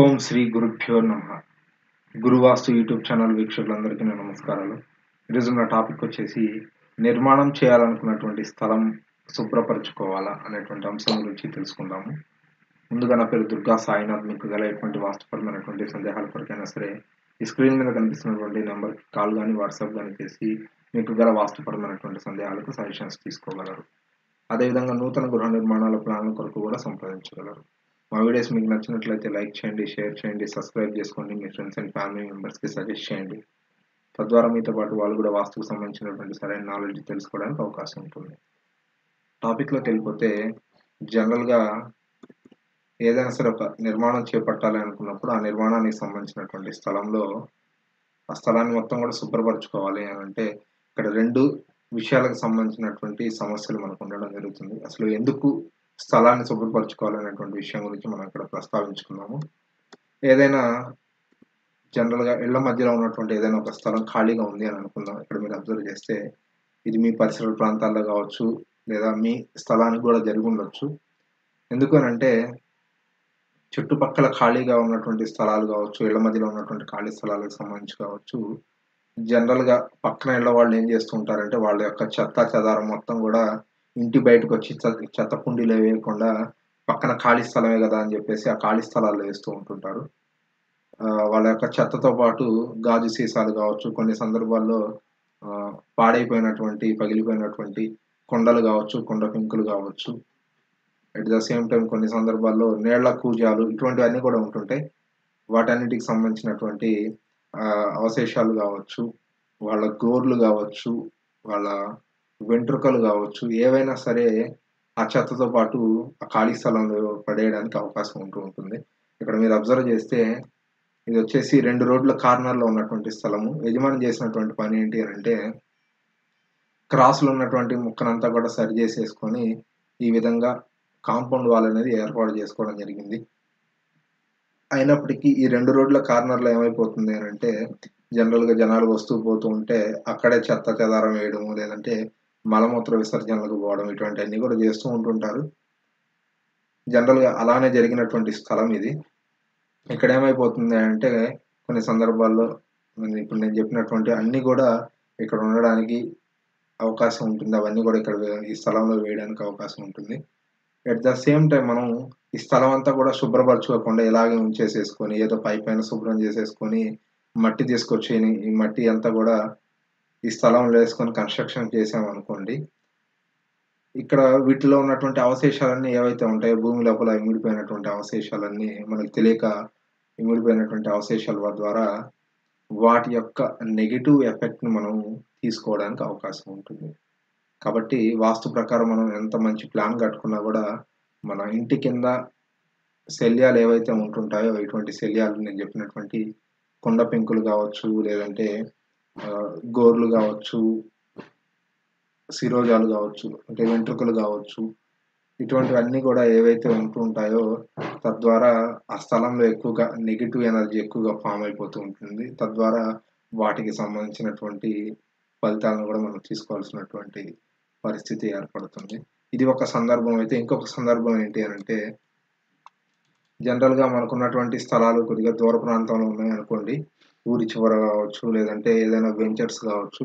ఓం శ్రీ గురుభ్యో నమ. గురువాస్తు YouTube channel వీక్షకులందరికీ నా నమస్కారాలు. ఈరోజు నా టాపిక్ వచ్చేసి నిర్మాణం చేయాలనుకున్నటువంటి స్థలం శుభ్రపరచుకోవాలా అనేటువంటి అంశం గురించి తెలుసుకుందాము. ముందుగా నా పేరు దుర్గా సాయినాథ్. మీకు గల ఎటువంటి వాస్తుపరమైనటువంటి సందేహాల కొరకైనా సరే ఈ స్క్రీన్ మీద కనిపిస్తున్నటువంటి నెంబర్కి కాల్ కానీ వాట్సాప్ కానీ చేసి మీకు గల వాస్తుపరమైనటువంటి సందేహాలకు సజెషన్స్ తీసుకోగలరు. అదేవిధంగా నూతన గృహ నిర్మాణాల ప్లాన్ల కొరకు కూడా సంప్రదించగలరు. మా వీడియోస్ మీకు నచ్చినట్లయితే లైక్ చేయండి షేర్ చేయండి సబ్స్క్రైబ్ చేసుకోండి మీ ఫ్రెండ్స్ అండ్ ఫ్యామిలీ మెంబర్స్కి సజెస్ట్ చేయండి. తద్వారా మీతో పాటు వాళ్ళు కూడా వాస్తుకు సంబంధించినటువంటి సరైన నాలెడ్జ్ తెలుసుకోవడానికి అవకాశం ఉంటుంది. టాపిక్లోకి వెళ్ళిపోతే జనరల్గా ఏదైనా సరే ఒక నిర్మాణం చేపట్టాలి అనుకున్నప్పుడు ఆ నిర్మాణానికి సంబంధించినటువంటి స్థలంలో ఆ స్థలాన్ని మొత్తం కూడా శుభ్రపరచుకోవాలి అని అంటే ఇక్కడ రెండు విషయాలకు సంబంధించినటువంటి సమస్యలు మనకు ఉండడం జరుగుతుంది. అసలు ఎందుకు స్థలాన్ని శుభ్రపరచుకోవాలనేటువంటి విషయం గురించి మనం ఇక్కడ ప్రస్తావించుకున్నాము. ఏదైనా జనరల్గా ఇళ్ళ మధ్యలో ఉన్నటువంటి ఏదైనా ఒక స్థలం ఖాళీగా ఉంది అని అనుకుందాం. ఇక్కడ మీరు అబ్జర్వ్ చేస్తే ఇది మీ పరిసర ప్రాంతాల్లో కావచ్చు లేదా మీ స్థలానికి కూడా జరిగి ఉండొచ్చు. ఎందుకు అని అంటే చుట్టుపక్కల ఖాళీగా ఉన్నటువంటి స్థలాలు కావచ్చు ఇళ్ళ మధ్యలో ఉన్నటువంటి ఖాళీ స్థలాలకు సంబంధించి కావచ్చు జనరల్గా పక్కన ఇళ్ళ వాళ్ళు ఏం చేస్తూ ఉంటారంటే వాళ్ళ యొక్క చెత్త చెదారం మొత్తం కూడా ఇంటి బయటకు వచ్చి చెత్త కుండీలో వేయకుండా పక్కన ఖాళీ స్థలమే కదా అని చెప్పేసి ఆ ఖాళీ స్థలాల్లో వేస్తూ ఉంటుంటారు. వాళ్ళ యొక్క చెత్తతో పాటు గాజు సీసాలు కావచ్చు కొన్ని సందర్భాల్లో పాడైపోయినటువంటి పగిలిపోయినటువంటి కొండలు కావచ్చు కొండ పెంకులు కావచ్చు. అట్ ద సేమ్ టైం కొన్ని సందర్భాల్లో నీళ్ళ కూజాలు ఇటువంటివన్నీ కూడా ఉంటుంటాయి. వాటన్నిటికి సంబంధించినటువంటి అవశేషాలు కావచ్చు వాళ్ళ గోర్లు కావచ్చు వాళ్ళ వెంట్రుకలు కావచ్చు ఏవైనా సరే ఆ చెత్తతో పాటు ఆ ఖాళీ స్థలంలో పడేయడానికి అవకాశం ఉంటూ ఉంటుంది. ఇక్కడ మీరు అబ్జర్వ్ చేస్తే ఇది వచ్చేసి రెండు రోడ్ల కార్నర్లో ఉన్నటువంటి స్థలము. యజమాని చేసినటువంటి పని ఏంటి అంటే క్రాస్లో ఉన్నటువంటి ముక్కనంతా కూడా సరి చేసేసుకొని ఈ విధంగా కాంపౌండ్ వాల్ అనేది ఏర్పాటు చేసుకోవడం జరిగింది. అయినప్పటికీ ఈ రెండు రోడ్ల కార్నర్లో ఏమైపోతుంది అని అంటే జనరల్గా జనాలు వస్తూ పోతూ ఉంటే అక్కడే చెత్త చెదారం వేయడము లేదంటే మలమూత్ర విసర్జనలకు పోవడం ఇటువంటివన్నీ కూడా చేస్తూ ఉంటుంటారు. జనరల్గా అలానే జరిగినటువంటి స్థలం ఇది. ఇక్కడ ఏమైపోతుంది అంటే కొన్ని సందర్భాల్లో ఇప్పుడు నేను చెప్పినటువంటి అన్నీ కూడా ఇక్కడ ఉండడానికి అవకాశం ఉంటుంది. అవన్నీ కూడా ఇక్కడ ఈ స్థలంలో వేయడానికి అవకాశం ఉంటుంది. అట్ ద సేమ్ టైం మనం ఈ స్థలం అంతా కూడా శుభ్రపరచుకోకుండా ఇలాగే ఉంచేసేసుకొని ఏదో పై పైన శుభ్రం చేసేసుకొని మట్టి తీసుకొచ్చి ఈ మట్టి అంతా కూడా ఈ స్థలంలో వేసుకొని కన్స్ట్రక్షన్ చేసామనుకోండి ఇక్కడ వీటిలో ఉన్నటువంటి అవశేషాలన్నీ ఏవైతే ఉంటాయో భూమి లోపల ఇమిడిపోయినటువంటి అవశేషాలన్నీ మనకు తెలియక ఇమిడిపోయినటువంటి అవశేషాల ద్వారా వాటి యొక్క నెగిటివ్ ఎఫెక్ట్ని మనం తీసుకోవడానికి అవకాశం ఉంటుంది. కాబట్టి వాస్తు ప్రకారం మనం ఎంత మంచి ప్లాన్ కట్టుకున్నా కూడా మన ఇంటి కింద శల్యాలు ఏవైతే ఉంటుంటాయో ఇటువంటి శల్యాలు నేను చెప్పినటువంటి కొండ పెంకులు కావచ్చు లేదంటే గోర్లు కావచ్చు శిరోజాలు కావచ్చు అంటే వెంట్రుకలు కావచ్చు ఇటువంటివన్నీ కూడా ఏవైతే ఉంటూ ఉంటాయో తద్వారా ఆ స్థలంలో ఎక్కువగా నెగిటివ్ ఎనర్జీ ఎక్కువగా ఫామ్ అయిపోతూ ఉంటుంది. తద్వారా వాటికి సంబంధించినటువంటి ఫలితాలను కూడా మనం తీసుకోవాల్సినటువంటి పరిస్థితి ఏర్పడుతుంది. ఇది ఒక సందర్భం. అయితే ఇంకొక సందర్భం ఏంటి అని అంటే జనరల్గా మనకున్నటువంటి స్థలాలు కొద్దిగా దూర ప్రాంతంలో ఉన్నాయి అనుకోండి ఊరి చివర కావచ్చు లేదంటే ఏదైనా వెంచర్స్ కావచ్చు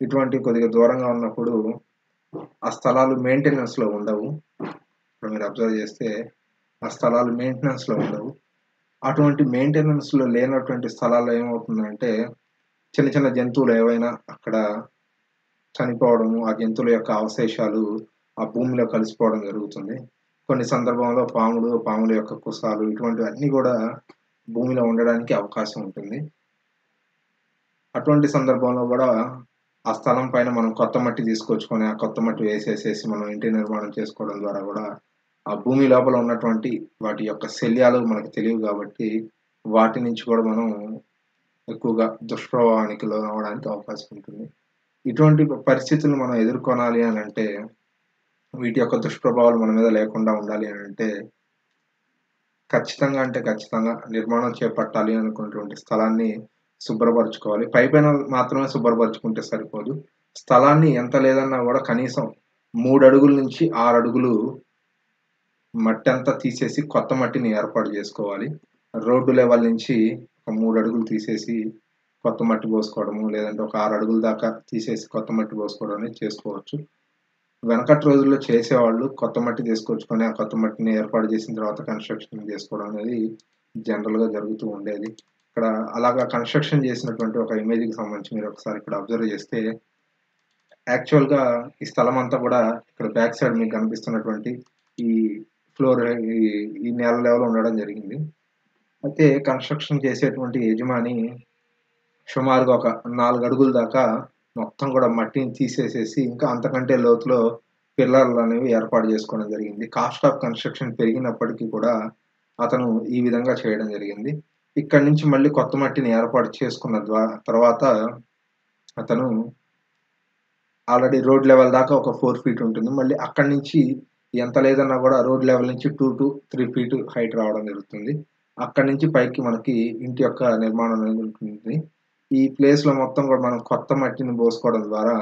ఇటువంటి కొద్దిగా దూరంగా ఉన్నప్పుడు ఆ స్థలాలు మెయింటెనెన్స్లో ఉండవు. ఇప్పుడు మీరు అబ్జర్వ్ చేస్తే ఆ స్థలాలు మెయింటెనెన్స్లో ఉండవు. అటువంటి మెయింటెనెన్స్లో లేనటువంటి స్థలాల్లో ఏమవుతుందంటే చిన్న చిన్న జంతువులు ఏవైనా అక్కడ చనిపోవడము ఆ జంతువుల యొక్క అవశేషాలు ఆ భూమిలో కలిసిపోవడం జరుగుతుంది. కొన్ని సందర్భంలో పాములు పాముల యొక్క కుసాలు ఇటువంటివన్నీ కూడా భూమిలో ఉండడానికి అవకాశం ఉంటుంది. అటువంటి సందర్భంలో కూడా ఆ స్థలం పైన మనం కొత్త మట్టి తీసుకొచ్చుకొని ఆ కొత్త మట్టి వేసేసేసి మనం ఇంటి నిర్మాణం చేసుకోవడం ద్వారా కూడా ఆ భూమి లోపల ఉన్నటువంటి వాటి యొక్క శల్యాలు మనకు తెలియవు కాబట్టి వాటి నుంచి కూడా మనం ఎక్కువగా దుష్ప్రభావానికి లోనవడానికి అవకాశం ఉంటుంది. ఇటువంటి పరిస్థితులు మనం ఎదుర్కొనాలి అని అంటే వీటి యొక్క దుష్ప్రభావాలు మన మీద లేకుండా ఉండాలి అని అంటే ఖచ్చితంగా అంటే ఖచ్చితంగా నిర్మాణం చేపట్టాలి అనుకున్నటువంటి స్థలాన్ని శుభ్రపరచుకోవాలి. పై పైన మాత్రమే శుభ్రపరచుకుంటే సరిపోదు. స్థలాన్ని ఎంత లేదన్నా కూడా కనీసం మూడు అడుగుల నుంచి ఆరు అడుగులు మట్టి అంతా తీసేసి కొత్త మట్టిని ఏర్పాటు చేసుకోవాలి. రోడ్డు లెవెల్ నుంచి ఒక మూడు అడుగులు తీసేసి కొత్త మట్టి పోసుకోవడము లేదంటే ఒక ఆరు అడుగుల దాకా తీసేసి కొత్త మట్టి పోసుకోవడం అనేది చేసుకోవచ్చు. వెనకటి రోజుల్లో చేసేవాళ్ళు కొత్త మట్టి తీసుకొచ్చుకొని ఆ కొత్త మట్టిని ఏర్పాటు చేసిన తర్వాత కన్స్ట్రక్షన్ చేసుకోవడం అనేది జనరల్గా జరుగుతూ ఉండేది. ఇక్కడ అలాగా కన్స్ట్రక్షన్ చేసినటువంటి ఒక ఇమేజ్కి సంబంధించి మీరు ఒకసారి ఇక్కడ అబ్జర్వ్ చేస్తే యాక్చువల్గా ఈ స్థలం అంతా కూడా ఇక్కడ బ్యాక్ సైడ్ మీకు కనిపిస్తున్నటువంటి ఈ ఫ్లోర్ ఈ నేల లెవెల్ ఉండడం జరిగింది. అయితే కన్స్ట్రక్షన్ చేసేటువంటి యజమాని సుమారుగా ఒక నాలుగు అడుగుల దాకా మొత్తం కూడా మట్టిని తీసేసేసి ఇంకా అంతకంటే లోతులో పిల్లర్లు అనేవి ఏర్పాటు చేసుకోవడం జరిగింది. కాస్ట్ ఆఫ్ కన్స్ట్రక్షన్ పెరిగినప్పటికీ కూడా అతను ఈ విధంగా చేయడం జరిగింది. ఇక్కడి నుంచి మళ్ళీ కొత్త మట్టిని ఏర్పాటు చేసుకున్న తర్వాత అతను ఆల్రెడీ రోడ్ లెవెల్ దాకా ఒక ఫోర్ ఫీట్ ఉంటుంది. మళ్ళీ అక్కడి నుంచి ఎంత లేదన్నా కూడా రోడ్ లెవెల్ నుంచి two to three feet height రావడం జరుగుతుంది. అక్కడి నుంచి పైకి మనకి ఇంటి యొక్క నిర్మాణం అనేది ఉంటుంది ఈ ప్లేస్లో మొత్తం కూడా మనం కొత్త మట్టిని పోసుకోవడం ద్వారా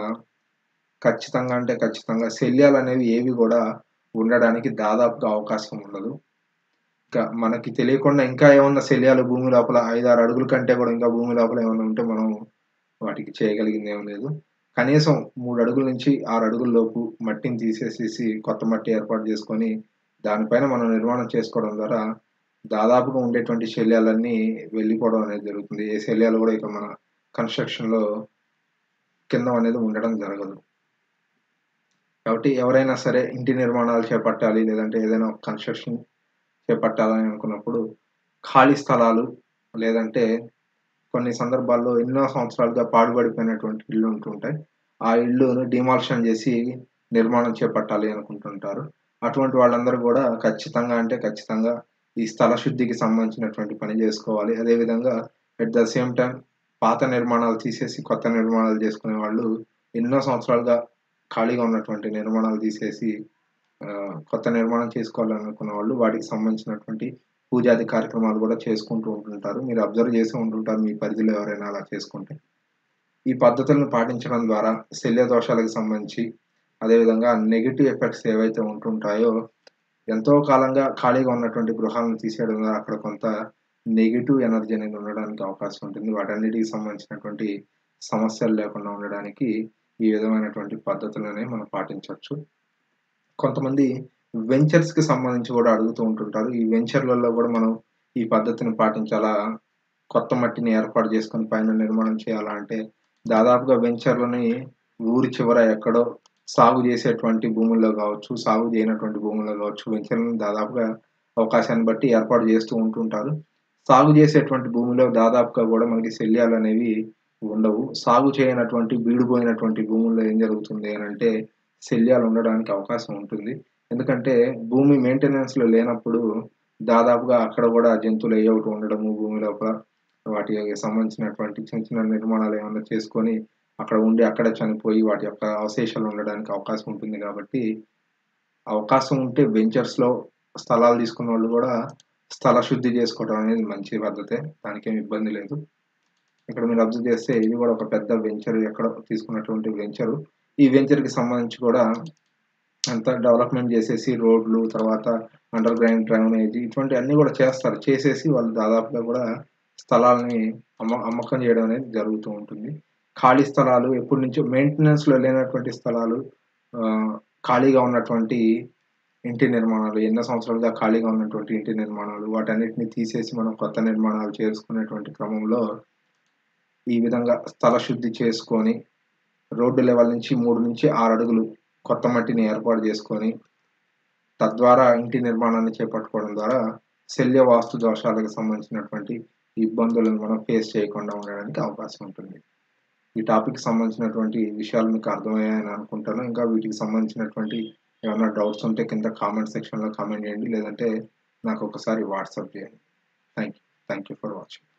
ఖచ్చితంగా అంటే ఖచ్చితంగా శల్యాలు అనేవి ఏవి కూడా ఉండడానికి దాదాపుగా అవకాశం ఉండదు. ఇంకా మనకి తెలియకుండా ఇంకా ఏమన్నా శల్యాలు భూమి లోపల ఐదారు అడుగుల కంటే కూడా ఇంకా భూమి లోపల ఏమైనా ఉంటే మనం వాటికి చేయగలిగింది ఏం లేదు. కనీసం మూడు అడుగుల నుంచి ఆరు అడుగుల లోపు మట్టిని తీసేసేసి కొత్త మట్టి ఏర్పాటు చేసుకొని దానిపైన మనం నిర్మాణం చేసుకోవడం ద్వారా దాదాపుగా ఉండేటువంటి శల్యాలన్నీ వెళ్ళిపోవడం అనేది జరుగుతుంది. ఏ శల్యాలు కూడా ఇక మన కన్స్ట్రక్షన్లో కింద అనేది ఉండడం జరగదు. కాబట్టి ఎవరైనా సరే ఇంటి నిర్మాణాలు చేపట్టాలి లేదంటే ఏదైనా కన్స్ట్రక్షన్ చేపట్టాలని అనుకున్నప్పుడు ఖాళీ స్థలాలు లేదంటే కొన్ని సందర్భాల్లో ఎన్నో సంవత్సరాలుగా పాడుపడిపోయినటువంటి ఇళ్ళు ఉంటుంటాయి. ఆ ఇళ్ళును డిమాల్షన్ చేసి నిర్మాణం చేపట్టాలి అనుకుంటుంటారు. అటువంటి వాళ్ళందరూ కూడా ఖచ్చితంగా అంటే ఖచ్చితంగా ఈ స్థల శుద్ధికి సంబంధించినటువంటి పని చేసుకోవాలి. అదేవిధంగా అట్ ద సేమ్ టైం పాత నిర్మాణాలు తీసేసి కొత్త నిర్మాణాలు చేసుకునే వాళ్ళు ఎన్నో సంవత్సరాలుగా ఖాళీగా ఉన్నటువంటి నిర్మాణాలు తీసేసి కొత్త నిర్మాణం చేసుకోవాలనుకున్న వాళ్ళు వాటికి సంబంధించినటువంటి పూజాది కార్యక్రమాలు కూడా చేసుకుంటూ ఉంటుంటారు. మీరు అబ్జర్వ్ చేసి ఉంటుంటారు మీ పరిధిలో ఎవరైనా అలా చేసుకుంటే. ఈ పద్ధతులను పాటించడం ద్వారా శల్య దోషాలకు సంబంధించి అదేవిధంగా నెగిటివ్ ఎఫెక్ట్స్ ఏవైతే ఉంటుంటాయో ఎంతో కాలంగా ఖాళీగా ఉన్నటువంటి గృహాలను తీసేయడం ద్వారా అక్కడ కొంత నెగిటివ్ ఎనర్జీ అనేది ఉండడానికి అవకాశం ఉంటుంది. వాటన్నిటికి సంబంధించినటువంటి సమస్యలు లేకుండా ఉండడానికి ఈ విధమైనటువంటి పద్ధతులనే మనం పాటించవచ్చు. కొంతమంది వెంచర్స్కి సంబంధించి కూడా అడుగుతూ ఉంటుంటారు. ఈ వెంచర్లలో కూడా మనం ఈ పద్ధతిని పాటించాలా? కొత్త మట్టిని ఏర్పాటు చేసుకొని పైన నిర్మాణం చేయాలా? అంటే దాదాపుగా వెంచర్లని ఊరి చివర ఎక్కడో సాగు చేసేటువంటి భూముల్లో కావచ్చు సాగు చేయనటువంటి భూముల్లో కావచ్చు వెంచర్లను దాదాపుగా అవకాశాన్ని బట్టి ఏర్పాటు చేస్తూ ఉంటుంటారు. సాగు చేసేటువంటి భూమిలో దాదాపుగా కూడా మనకి శల్యాలు అనేవి ఉండవు. సాగు చేయనటువంటి బీడుపోయినటువంటి భూముల్లో ఏం జరుగుతుంది అని అంటే శల్యాలు ఉండడానికి అవకాశం ఉంటుంది. ఎందుకంటే భూమి మెయింటెనెన్స్లో లేనప్పుడు దాదాపుగా అక్కడ కూడా జంతువులు ఏ ఒకటి ఉండడము భూమి లోపల వాటికి సంబంధించినటువంటి చిన్న చిన్న నిర్మాణాలు ఏమైనా చేసుకొని అక్కడ ఉండి అక్కడ చనిపోయి వాటి యొక్క అవశేషాలు ఉండడానికి అవకాశం ఉంటుంది కాబట్టి అవకాశం ఉంటే వెంచర్స్లో స్థలాలు తీసుకున్న వాళ్ళు కూడా స్థల శుద్ధి చేసుకోవడం అనేది మంచి పద్ధతే. దానికేం ఇబ్బంది లేదు. ఇక్కడ మీరు అబ్జర్వ్ చేస్తే ఇది కూడా ఒక పెద్ద వెంచర్ ఎక్కడ తీసుకున్నటువంటి వెంచరు ఈ వెంచర్కి సంబంధించి కూడా అంత డెవలప్మెంట్ చేసేసి రోడ్లు తర్వాత అండర్ గ్రౌండ్ డ్రైనేజ్ ఇటువంటి అన్నీ కూడా చేస్తారు. చేసేసి వాళ్ళు దాదాపుగా కూడా స్థలాలని అమ్మ అమ్మకం చేయడం అనేది జరుగుతూ ఉంటుంది. ఖాళీ స్థలాలు ఎప్పటి నుంచో మెయింటెనెన్స్లో లేనటువంటి స్థలాలు ఖాళీగా ఉన్నటువంటి ఇంటి నిర్మాణాలు ఎన్నో సంవత్సరాలుగా ఖాళీగా ఉన్నటువంటి ఇంటి నిర్మాణాలు వాటన్నిటిని తీసేసి మనం కొత్త నిర్మాణాలు చేసుకునేటువంటి క్రమంలో ఈ విధంగా స్థల శుద్ధి చేసుకొని రోడ్డు లెవెల్ నుంచి మూడు నుంచి ఆరు అడుగులు కొత్త మట్టిని ఏర్పాటు చేసుకొని తద్వారా ఇంటి నిర్మాణాన్ని చేపట్టుకోవడం ద్వారా శల్య వాస్తు దోషాలకు సంబంధించినటువంటి ఇబ్బందులను మనం ఫేస్ చేయకుండా ఉండడానికి అవకాశం ఉంటుంది. ఈ టాపిక్ సంబంధించినటువంటి విషయాలు మీకు అర్థమయ్యాయని అనుకుంటాను. ఇంకా వీటికి సంబంధించినటువంటి ఏమైనా డౌట్స్ ఉంటే కింద కామెంట్ సెక్షన్లో కామెంట్ చేయండి. లేదంటే నాకు ఒకసారి వాట్సాప్ చేయండి. Thank you thank you for watching